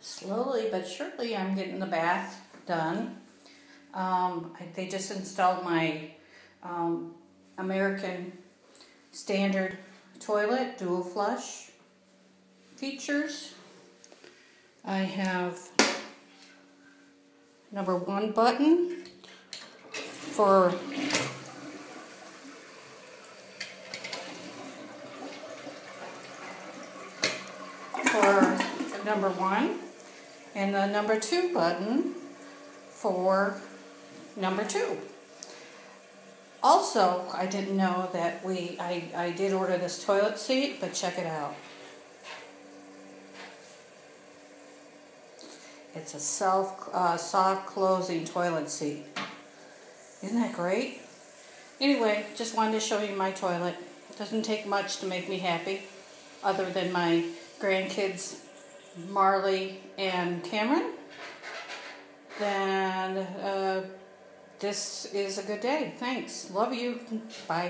slowly but surely I'm getting the bath done. Um, I, they just installed my um, American Standard toilet, dual flush features. I have number one button for for number one and the number two button for number two. Also, I didn't know that we, I, I did order this toilet seat, but check it out. It's a self, uh, soft closing toilet seat. Isn't that great? Anyway, just wanted to show you my toilet. It doesn't take much to make me happy, other than my grandkids, Marley and Cameron. Then, uh, this is a good day. Thanks. Love you. Bye.